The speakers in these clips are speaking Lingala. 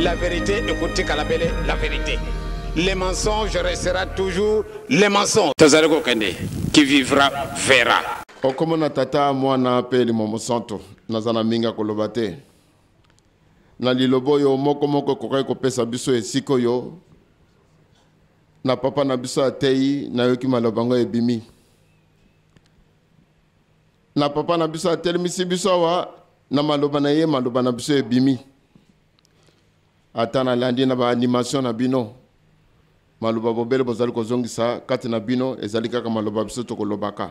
La vérité ekotikala bele la vérité les mensonges restera toujours les mensonges tozali kokende qui vivra verra okomona tata mwana mpe elimo mosanto naza na mingi ya koloba te na liloba oyo moko moko ekokaki kopesa biso esika oyo na papa na biso ateyi nayoki maloba yango ebimi na papa na biso atelemisi biso awa na maloba na ye maloba na biso ebimi ata nalandi na baanimation na bino maloba bobele bozali kozongisa kati na bino ezali kaka maloba biso tokolobaka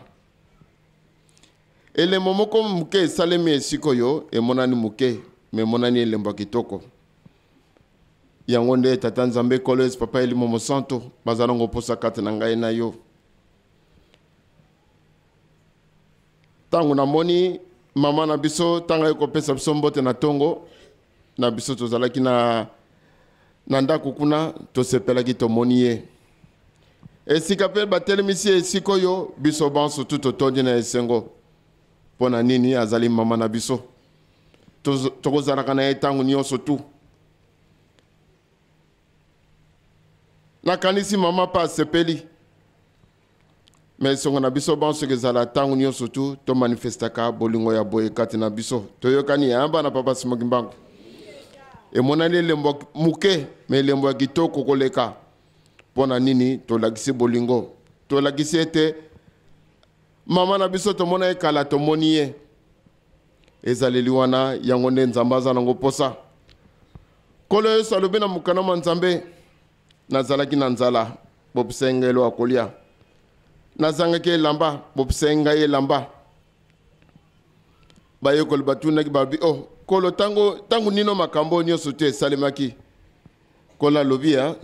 elembo moko moke esalemi esika oyo emonani moke ma emonani elembo ya kitoko yango nde tata nzambe kolo yesu papa elimo mosanto bazala ngo mposa kati na ngai na yo ntango namoni mama na biso ntango aye kopesa biso mbote na ntongo na biso tozalaki na na ndako kuna tosepelaki tomoni ye esika mpe batelemisi ye esika oyo biso banso tu totondi na esengo mpo na nini azali mama na biso tokozalaka na ye ntango nyonso tu nakanisi mama mpe asepeli me esonga na biso banso ekezala ntango nyonso tu tomanifestaka bolingo ya boye kati na biso toyokani ya bana papa simoki mbangu emonani elembo moke me elembo ya kitoko koleka mpo na nini tolakisi bolingo tolakisi ete mama na biso tomona ye kala tomoni ye ezaleli wana yango nde nzambe aza nango mposa nkolo yesu alobi na mokana mwa nzambe nazalaki na nzala bopesai ngai eloko ya kolya nazangaki elamba bopesai ngai elamba bayekoli batunaki balobi o oh, nkolo ntango nino makambo oyo nyonso te esalemaki Nkolo alobi ya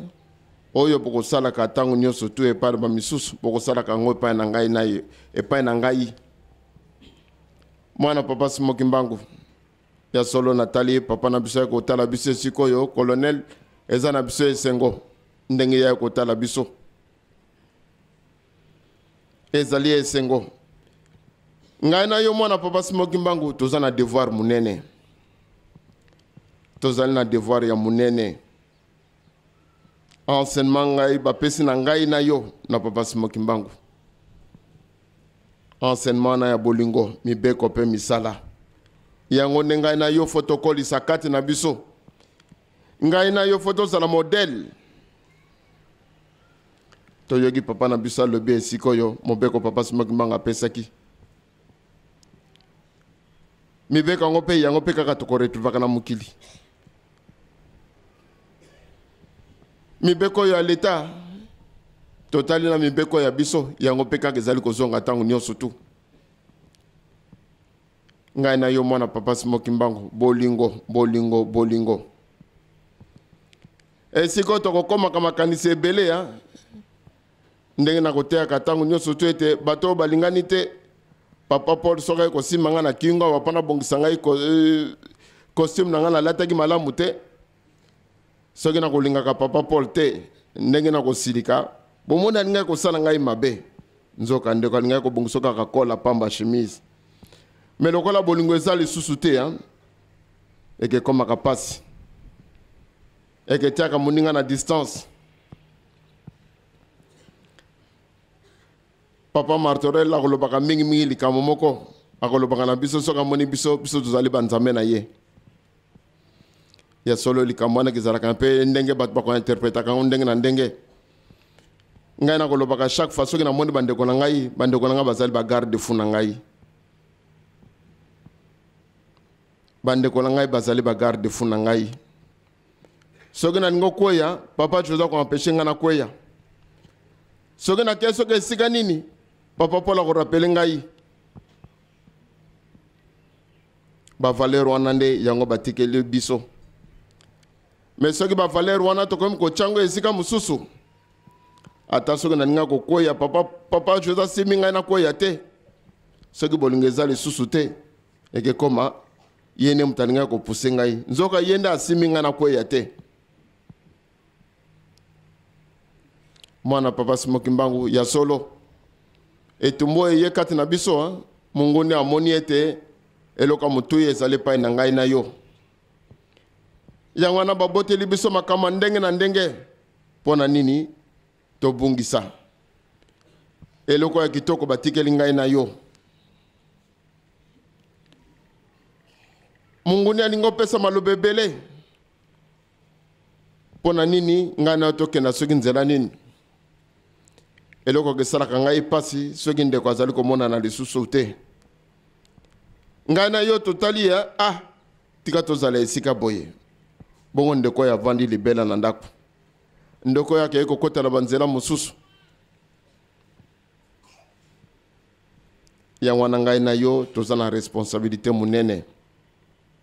oyo bokosalaka ntango nyonso tu epai na bamisusu bokosalaka yango epai na ngai na ye epai na ngai mwana papa simoki mbangu ya solo natali papa na biso ya kotala biso esika oyo kolonel eza na biso esengo ndenge ya kotala biso ezali esengo ngai na yo mwana papa simoki mbangu toza na devoir monene tozali na devoir ya monene enseignement ngai bapesi na ngai na yo na papa simoki mbangu enseignement na ya bolingo mibeko mpe misala yango nde ngai na yo fotokolisa kati na biso ngai na yo fo tozala modele toyoki papa na biso alobi esika oyo mobeko papa simoki mbanga apesaki mibeko yango mpe yango mpe kaka tokoretruvaka na mokili mibeko oyo ya leta totali na mibeko ya biso yango mpe kaka ezali kozonga ntango nyonso tu ngai na yo mwana papa simo kimbangu bolingo bolingo bolingo esika oyo tokokomaka makanisi ebele ya ndenge nakoteyaka ntango nyonso tu ete bato oyo balingani te papa paul soki aye kosimba ngai na kingo awa mpo nabongisa ngai costume na ngai nalataki malamu te soki nakolingaka papa paul te ndenge nakosilika bomoni alingaki kosala ngai mabe nzoka ndeko alingaki kobongiso kaka kola pamba chemise me lokola bolingo eza lisusu te ya ekekomaka mpasi eketiaka moninga na distance papa martorel akolobaka mingimingi likambo moko akolobaka na biso soki amoni biso biso tozali banzambe na ye ya solo likambo wana kizalaka mpe ndenge bato bakointerpretaka yango ndenge na ndenge ngai nakolobaka chaque fois soki namoni bandeko na ngai bandeko na ngai bazali bagarde fou na ngai bandeko na ngai bazali bagarde fou na ngai soki nalingi okweya papa toza koampeshe ngai nakweya soki nakei soki esika nini papa mpo la korapele ngai bavaleur wana nde yango batikeli biso me soki bavaleur wana tokomi kotya yango esika mosusu ata soki nalinga kokwea papa papa jose asimbi ngai nakwea te soki bolingo eza lisusu te ekekoma ye nde moto alingaki kopuse ngai nzoka ye nde asimbi ngai nakwea te mwana papa simoki mbangu ya solo etumbu eye kati na biso hein? mongoni amoni ete eloko ya motuya ezali epai na ngai na yo yango wana baboteli biso makambo ya ndenge na ndenge mpo na nini tobungisa eloko ya kitoko batikeli ngai na yo monguni alingi opesa maloba ebele mpo na nini ngai na yo tokenda soki nzela nini eloko esalaka ngai mpasi soki ndeko azali komonana lisusu te ngai na yo totali ya ah tika tozala esika boye bongo ndeko oyo avandi libela na ndako ndeko oyo akei kokota na banzela mosusu yango wana ngai na yo toza na responsabilité monene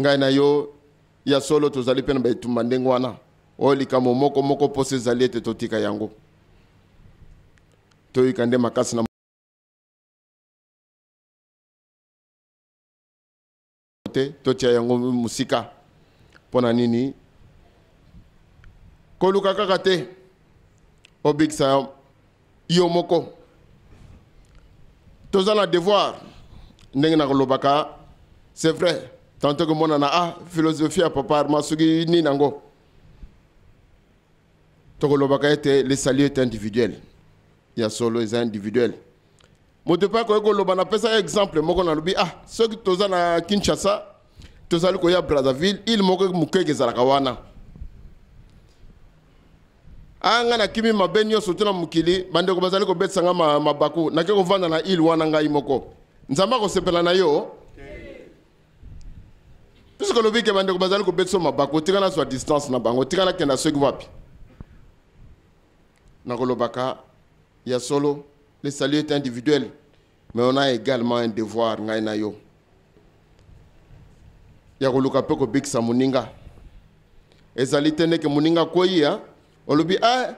ngai na yo ya solo tozali mpe na baetumba ndenge wana oyo likambo moko moko mposa ezali ete totika yango toyika nde makasi na te totia yango mosika mpo na nini koluka kaka te obikisa yo moko toza na devoir ndenge na kolobaka c'est vrai tantôt komonana a ah, philosophie ya papa arma soki nini yango tokolobaka ete le salut est individuel ya solo eza individuel moto mpe akoki koloba napesaka exemple moko nalobi ah soki toza na kinshasa tozali koya brazzaville ile moko mokeke ezalaka wana anga ah, nakimi mabe nyonso tuna mokili bandeko bazali kobetisa nga mabaku nake kovanda na ile wana ngai moko nzambe akosepela na yo puisque olobi ke bandeko bazali kobetisa mabaku otika nazwa distance na bango otika nakenda soki wapi nakolobaka ya solo Le salut est individuel, mais on a également un devoir ngai na yo ya koluka mpe kobikisa moninga ezali te ndeke moninga akwei ya olobi eh,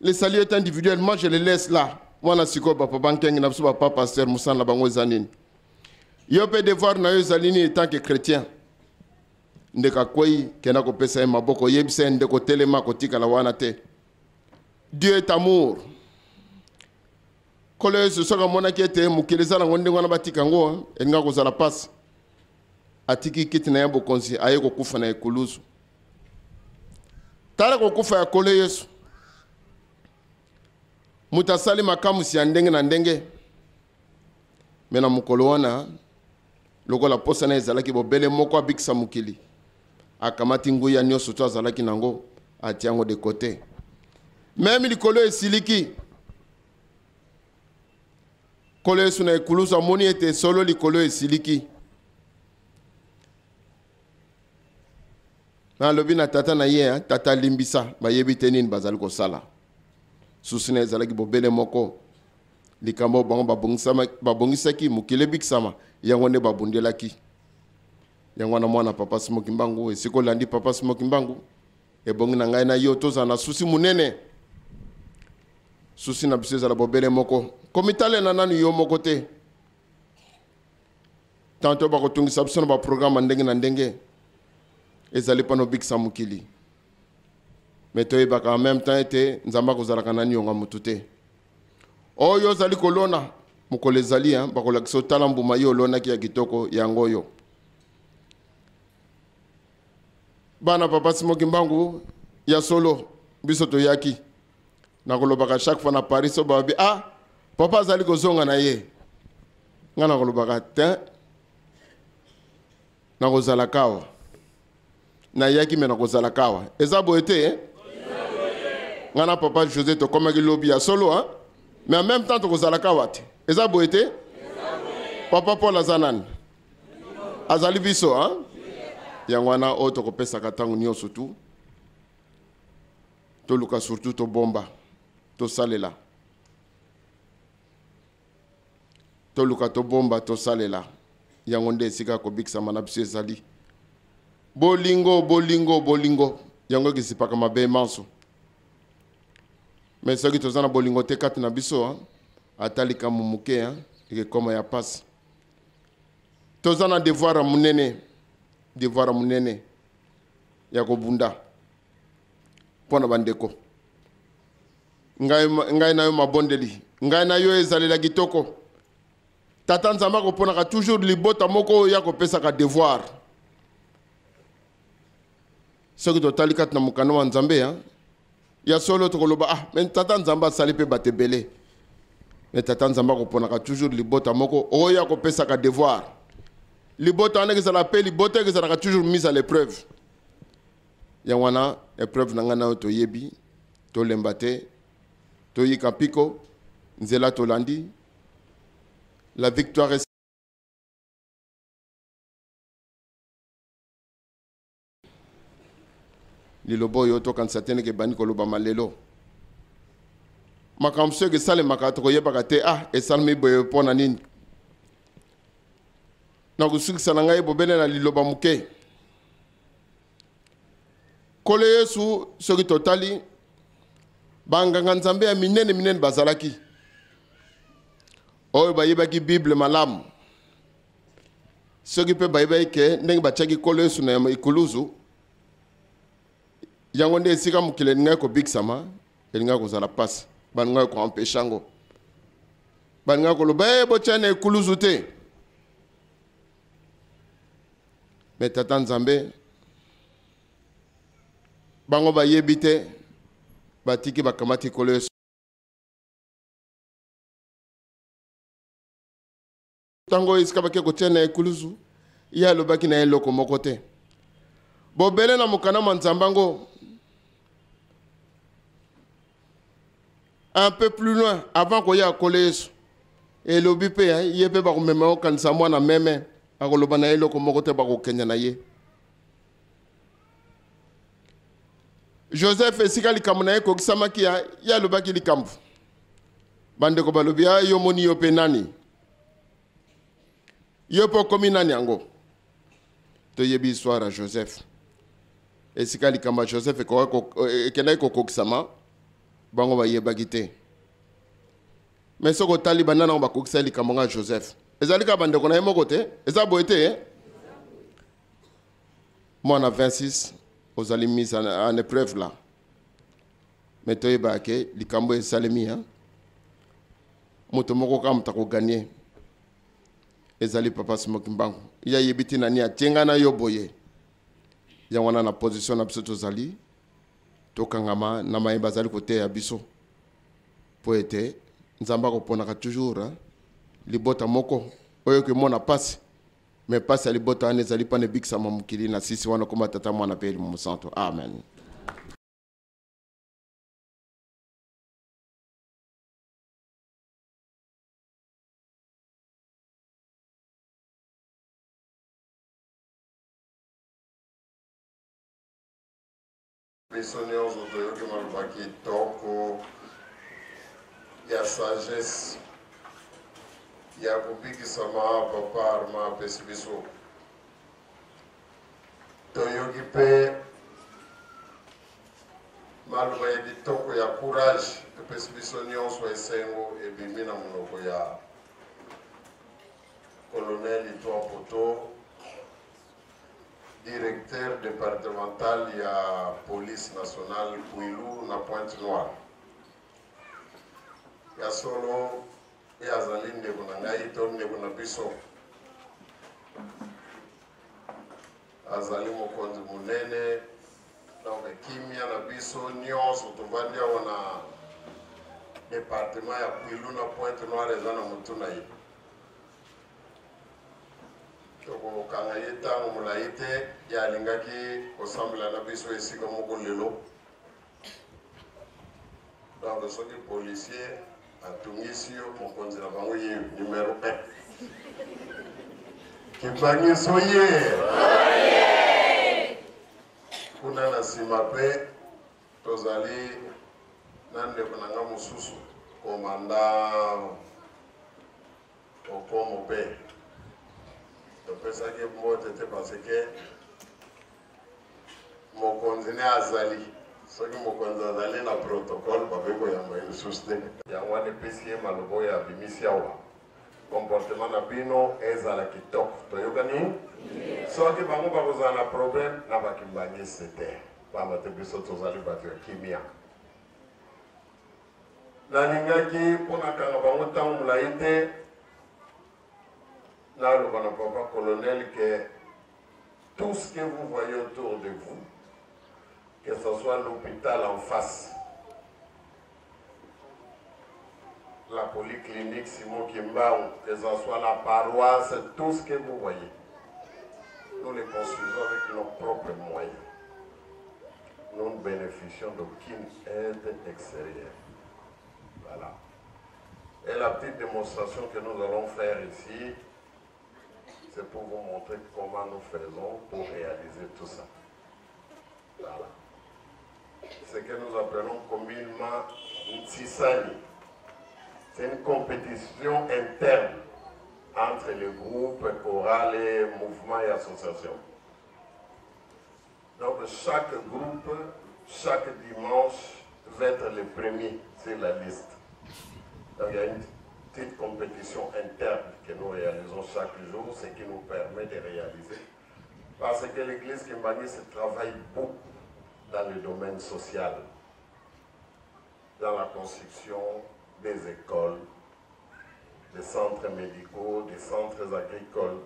le salut est individuel moi je le laisse là mwana sikoyo bapapa nkenge na biso bapapa pasteur mosala na bango eza nini yo mpe devoir na yo ezali nini tant que chrétien ndeko akwei kenda kopesa ye maboko oyebisa ye ndeko telema kotikala wana te Dieu est amour. Kolo Yesu soki amonaki ete mokili eza nango ndenge wana batika yango elinga kozala mpasi atiki kiti na ye bokonzi aye kokufa na ekulusu tala kokufa ya kolo yesu moto asali makamwisi ya ndenge na ndenge me na mokolo wana lokola mposa na ezalaki bobele moko abikisa mokili akamati nguya nyonso to azalaki na yango atia yango de kote meme likolo esiliki nkolo yesu na ekulusu amoni ete solo likolo esiliki nalobi na tata na ye tata alimbisa bayebi te nini bazali kosala susuna ezalaki bobele moko likambo bango babongisaki mokili ebikisama yango nde babundelaki yango wana mwana papa simoki mbangu esika olandi papa simoki mbangu ebongi na ngai na yo tozala na susi monene susi na biso ezala bobele moko komitalela nanu yo moko te tanto bakotungisa biso na baprograme ndenge na ndenge ezali mpona obikisa mokili me toyebaka en même temps ete nzambe akozalaka na nionga motu te oyo ozali kolona mokolo ezali hein, bakolakisa otala mbuma ye olonaki ya kitoko yango oyo bana papa simoki mbangu ya solo biso toyaki nakolobaka chaque fois na paris so babi ah papa azali kozonga na ye ngai nakolobaka te nakozalaka awa nayaki me nakozalaka awa eza boye te eh? ngai na papa josé tokomaki lobi ya solo a mais en même temps tokozalaka awa te eza boye te papa paul aza nani azali biso a yango wana oyo tokopesaka ntango nyonso tu toluka surtout tobomba tosalela toluka tobomba tosalela yango nde esika ya kobikisama na biso ezali bolingo bolingo bolingo yango ekisipaka mabe manso me soki toza na bolingo te kati na biso ata likambo moke ekekoma ya mpasi toza na devoir ya monene devoir ya monene ya kobunda mpo na bandeko ngai, ngai na yo mabondeli ngai na yo ezalela kitoko tata nzambe akoponaka toujours libota moko oyo akopesaka devoir soki totali kati na mokanda wa nzambe ya, ya solo tokoloba ah me tata nzambe asali mpe bato ebele me tata nzambe akoponaka toujours libota moko oyo akopesaka devoir libota wana ekezala mpe libota ekezalaka toujours mise à l'épreuve yango wana épreuve na ngai nayo toyebi Tolemba te, toyika mpiko, nzela tolandi, la victoire est liloba oyo tokanisa te ndenge ebandi kolobama lelo makambo soki esalemaka tokoyebaka te ah esalemi boye mpo na nini nakosukisa na ngai bobele na liloba moke nkolo yesu soki totali banganga nzambe ya minene minene bazalaki oyo bayebaki bible malamu soki mpe bayebaki ke ndenge batyaki nkolo yesu na ekuluzu yango nde esika mokili elingaki kobikisama elingaki kozala mpasi balingaki koampeshe yango balingaki koloba e eh, botya na ekuluzu te me tata nzambe bango bayebi te batiki bakamati kolo yesu ntango oyo esika bake kotia na ekulusu ye alobaki na ye eloko moko te bobele na mokanda mwa nzambe yango un peu plus loin avant koya akolo yesu elobi mpe hein, ye mpe bakomema okanisa mwana meme akoloba na ye eloko moko te bakokende na ye joseph esika likambo na ye ekokisamaki ye alobaki likambo bandeko balobi ah, yo moni yo mpe nani yo mpo okomi nani yango toyebi histoire ya joseph esika likambo ya joseph ekendaki kokokisama bango bayebaki te me soki otali banda nango bakokisaki likambo ngai ya joseph ezali kaka bandeko na ye moko te eza boye te eh? mwana 26 ozali mise en épreuve là me toyebaka ke likambo oyo esalemi ya moto moko kaka moto akoganie ezali papa simoki mbangu ye ayebi ntina nini atie ngai na yo boye yango wana na position na biso tozali tokangama na maye bazali koteya biso mpo ete nzambe akoponaka toujours hein, libota moko oyo komona mpasi me mpasi ya libota wana ezali mpona ebikisama mokili na sisi wana okoma tata mwana mpe elimo mosanto amen biso nyonso toyoki maloba kitoko ya sagesse ya kobikisama papa arma apesi biso toyoki mpe maloba ya kitoko ya courage epesi biso nyonso esengo ebimi na monoko ya colonel itwa poto directeur départemental ya police nationale kwilu na pointe noire ya solo Ye azali ndeko na ngai to ndeko na biso. Azali mokonzi monene, donc kimia na biso nyonso tovandi awa na departement ya Kwilu na Pointe Noire eza na motu na ye. tokokanga ye ntango molai te ye alingaki kosambela na biso esika moko lelo donc soki policier atungisi yo mokonzi na bango ye numero 1 kibangiso ye kuna na nsima mpe tozali na ndeko na nga mosusu komanda okomo mpe topesaki mbote te parce que mokonzi ne azali soki mokonzi azali na protocole bakoki koyamba ye lisusu te yango wana epesi ye maloba oyo abimisi awa comportement na bino ezala kitoko toyokani soki bango bakozala na problème na bakimbanisi te pamba te biso tozali bato ya kimia nalingaki mpo nakanga bango ntango molai te naloba na papa colonel ke tout ce que vous voyez autour de vous, que ce soit l'hôpital en face, la polyclinique Simon Kimbao, que ce soit la paroisse, tout ce que vous voyez, nous les construisons avec nos propres moyens. Nous ne bénéficions d'aucune aide extérieure. Voilà. Et la petite démonstration que nous allons faire ici, c'est pour vous montrer comment nous faisons pour réaliser tout ça. Voilà. Ce que nous appelons communément Tsisali. C'est une compétition interne entre les groupes chorales, mouvements et associations. Donc chaque groupe, chaque dimanche, va être le premier sur la liste. Donc il y a une compétition interne que nous réalisons chaque jour, ce qui nous permet de réaliser. Parce que l'Église ce travaille beaucoup dans le domaine social, dans la construction des écoles, des centres médicaux, des centres agricoles.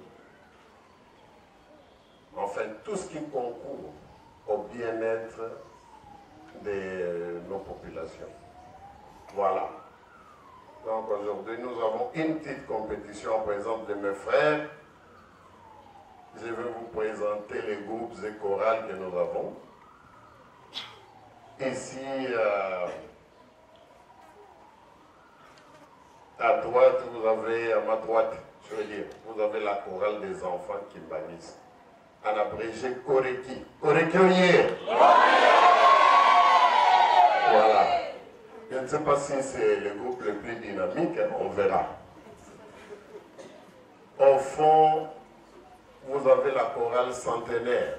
Enfin, tout ce qui concourt au bien-être de nos populations. Voilà aujourd'hui, nous avons une petite compétition. en présence de mes frères, je vais vous présenter les groupes et chorales que nous avons. Ici, euh, à droite, vous avez, à ma droite, je veux dire, vous avez la chorale des enfants qui bannissent. En abrégé, Koreki. Koreki, Je ne sais pas si c'est le groupe le plus dynamique, hein, on verra. Au fond, vous avez la chorale centenaire,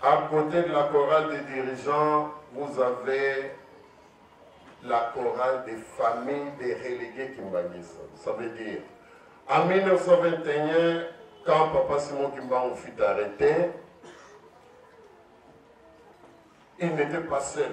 À côté de la chorale des dirigeants, vous avez la chorale des familles des relégués Kimbanguissa. Ça veut dire, en 1921, quand Papa Simon Kimbangu fut arrêté, il n'était pas seul.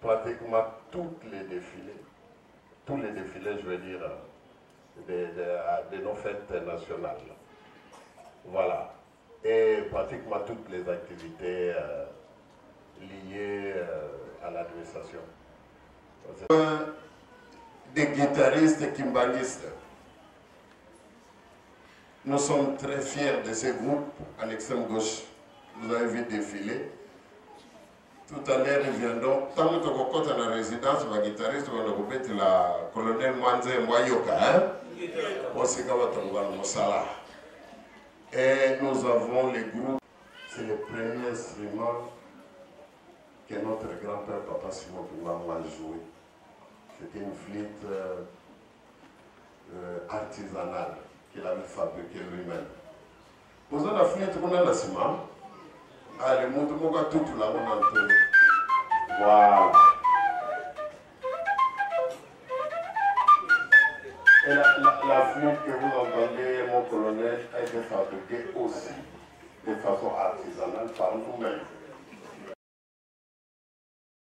pratiquement tous les défilés, tous les défilés, je veux dire, de nos fêtes nationales. Voilà. Et pratiquement toutes les activités euh, liées euh, à l'administration. Des guitaristes et kimbalistes. Nous sommes très fiers de ce groupe à l'extrême gauche. Vous avez vu défiler. tout à l'heure nous viendrons ntango tokokota na résidence baguitariste banda kobetela colonel mwa nzembo ayoka mpo sika batongo bana mosala et nous avons les groupes c'est le premier instrument que notre grand-père papa Simon Kimbangu a joué c'était une flûte euh, euh, artisanale qu'il avait fabriquée lui-même Oza na fenêtre kuna na sima. Ale moto moko atutula yango na ntolo. Wow. Et la, la, la flûte que vous entendez, mon colonel, a été fabriquée aussi de façon artisanale par nous-mêmes.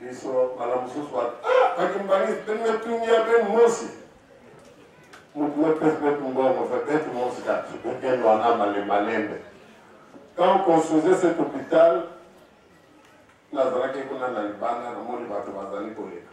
biso mbala mosusu bakimbani pene tungia be mosi motu wepesi betu mbongo fe betu mosi kati bekende wana malemalembe quand on construisait cet hôpital nazalaki kuna na libanda namoni bato bazali koleka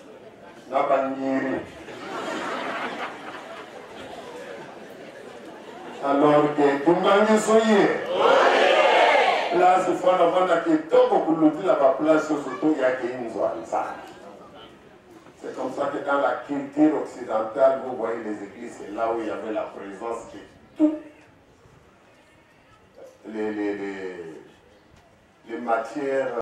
na banyiri alors ke kumbangi soye place fwana fwana kitoko kulutila ba place surtout ya kinzwa nzambe C'est comme ça que dans la culture occidentale, vous voyez les églises, c'est là où il y avait la présence de tout. Les, les, les, les matières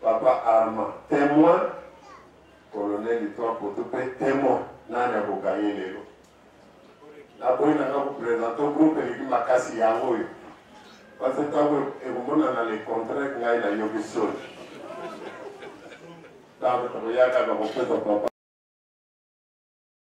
Papa Arma temoin, colonel Itwa Mputu pe temoin. Nani ako gagner lelo? Na boyi na nga ko presenter groupe eleki makasi yango oyo. Parce que tango ekomonana le contraire ngai na yoki soni. Donc tokoyaka na kopesa papa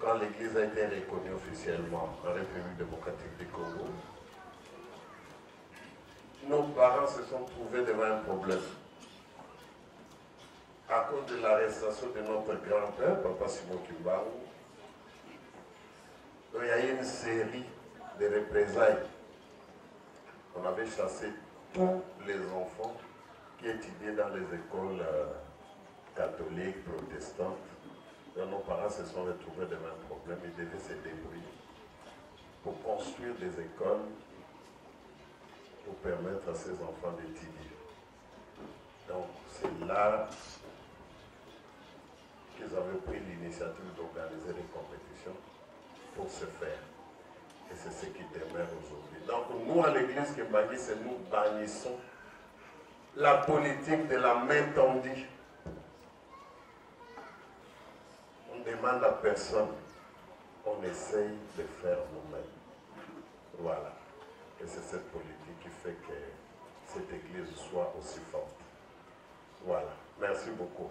quand l'église a été reconnue officiellement en République démocratique du Congo, nos parents se sont trouvés devant un problème. À cause de l'arrestation de notre grand-père, Papa Simon Kimbangu, il y a eu une série de représailles. On avait chassé tous les enfants qui étudiaient dans les écoles euh, catholiques, protestantes. nos parents se sont retrouvés devant un problème. Ils devaient se débrouiller pour construire des écoles pour permettre à ces enfants d'étudier. Donc c'est là qu'ils avaient pris l'initiative d'organiser les compétitions pour se faire. Et c'est ce qui demeure aujourd'hui. Donc nous, à l'église qui que nous bannissons la politique de la main tendue. On demande à personne, on essaye de faire nous-mêmes. Voilà. Et c'est cette politique qui fait que cette église soit aussi forte. Voilà. Merci beaucoup.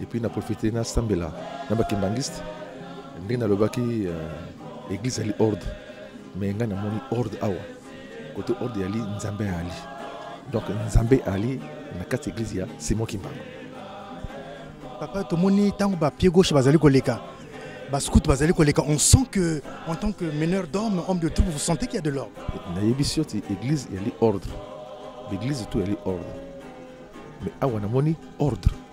et puis na profiter na sambela na ba kimbanguiste ndenge nalobaki uh, église ali ordre mais ngai namoni ordre awa côté ordre yali nzambe ali donc nzambe ali na kati église ya simon kimbangu papa tomoni ntango bapied gauche bazali koleka bascout bazali koleka on sent que en tant que meneur d'homme homme de troupe vous sentez qu'il y a de l'ordre nayebisi yo ti église yali ordre l'église tout yali ordre mais awa namoni ordre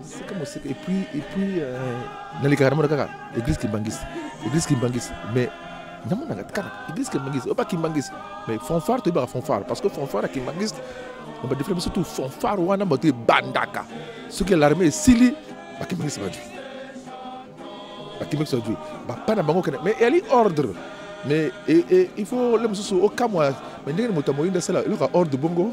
mosika mosika epuis epuis euh, nalekaka namona kaka église kimbangisi église kimbangisi mais namonaka kaka église kimbangisi oyo bakimbangisi mais fanfare toyebaka fanfare parce que fanfare ya kimbangisi na badefile biso tu fanfare wana bato ebandaka soki alarme esili bakimbangisi badui bakimbangisi badui bapa na bango kende mais eyali ordre mais e, e, il faut le mosusu okamwa mais ndenge moto ya moyindo asala eloko ya ordre bongo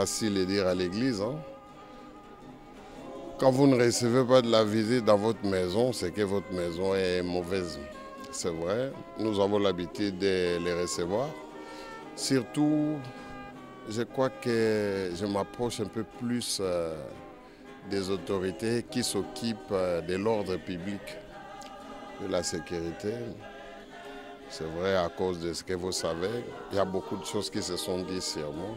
facile de dire à l'église. Hein. Quand vous ne recevez pas de la visite dans votre maison, c'est que votre maison est mauvaise. C'est vrai, nous avons l'habitude de les recevoir. Surtout, je crois que je m'approche un peu plus euh, des autorités qui s'occupent euh, de l'ordre public, de la sécurité. C'est vrai, à cause de ce que vous savez, il y a beaucoup de choses qui se sont dites sur moi.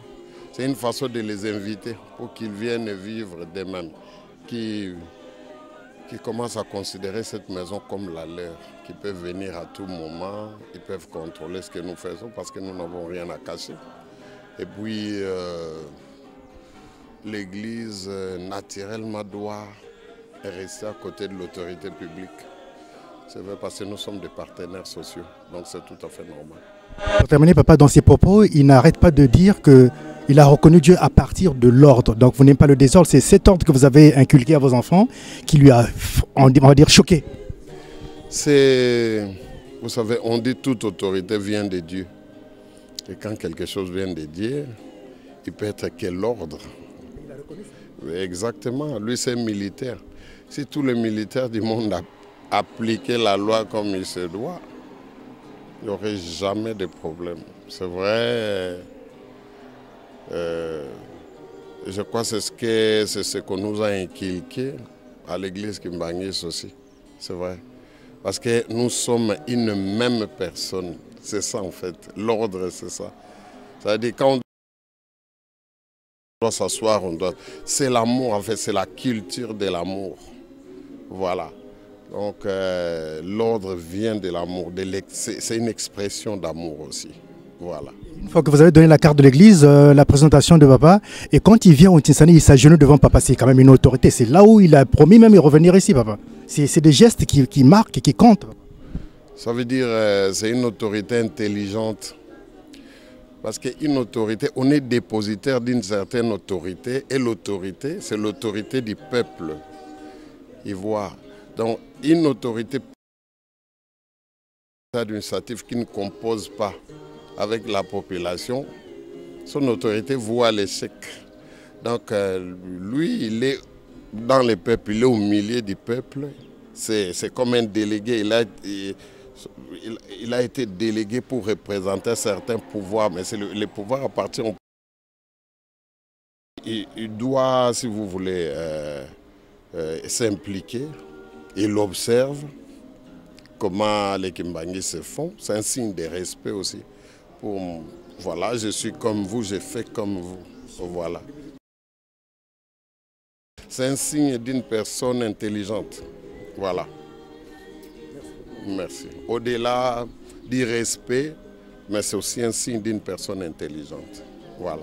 C'est une façon de les inviter pour qu'ils viennent vivre demain, mêmes qui, qui commencent à considérer cette maison comme la leur, qui peuvent venir à tout moment, ils peuvent contrôler ce que nous faisons parce que nous n'avons rien à cacher. Et puis, euh, l'Église euh, naturellement doit rester à côté de l'autorité publique. C'est vrai parce que nous sommes des partenaires sociaux, donc c'est tout à fait normal. Pour terminer, papa, dans ses propos, il n'arrête pas de dire que il a reconnu Dieu à partir de l'ordre. Donc vous n'aimez pas le désordre, c'est cet ordre que vous avez inculqué à vos enfants qui lui a, on va dire, choqué. C'est, vous savez, on dit toute autorité vient de Dieu. Et quand quelque chose vient de Dieu, il peut être quel ordre Exactement, lui c'est militaire. Si tous les militaires du monde appliquaient la loi comme il se doit, il n'y aurait jamais de problème. C'est vrai, euh, euh, je crois que c'est ce que c'est ce qu'on nous a inculqué à l'église Kimbangis aussi. C'est vrai. Parce que nous sommes une même personne. C'est ça en fait. L'ordre, c'est ça. C'est-à-dire quand on doit s'asseoir, on doit. C'est l'amour, en fait, c'est la culture de l'amour. Voilà. Donc euh, l'ordre vient de l'amour, c'est une expression d'amour aussi. Voilà. Une fois que vous avez donné la carte de l'église, euh, la présentation de papa, et quand il vient au Tinsani, il s'agenouille devant papa, c'est quand même une autorité. C'est là où il a promis même de revenir ici, papa. C'est des gestes qui, marquent qui comptent. Ça veut dire que euh, c'est une autorité intelligente. Parce qu'une autorité, on est dépositaire d'une certaine autorité, et l'autorité, c'est l'autorité du peuple voit... Donc une autorité administrative qui ne compose pas avec la population, son autorité voit l'échec. Donc euh, lui, il est dans le peuple, il est au milieu du peuple. C'est comme un délégué. Il a, été délégué pour représenter certains pouvoirs, mais le, les pouvoirs appartiennent au il, il doit, si vous voulez, euh, euh, s'impliquer il observe comment les Kimbangi se font. C'est un signe de respect aussi. Pour, voilà, je suis comme vous, je fais comme vous. Voilà. C'est un signe d'une personne intelligente. Voilà. Merci. Au-delà du respect, mais c'est aussi un signe d'une personne intelligente. Voilà.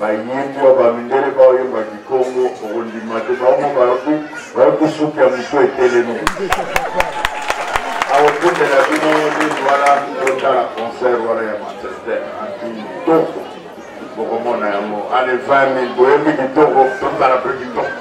bayembi ya bamindele baoyemba kikongo okondima te bango bayoki bayoki suki ya moto etelemi akotindela bino nini wana totala concert wana ya manchester kitoko bokomona yango ane 20 000 boyembi kitoko totala mpe kitoko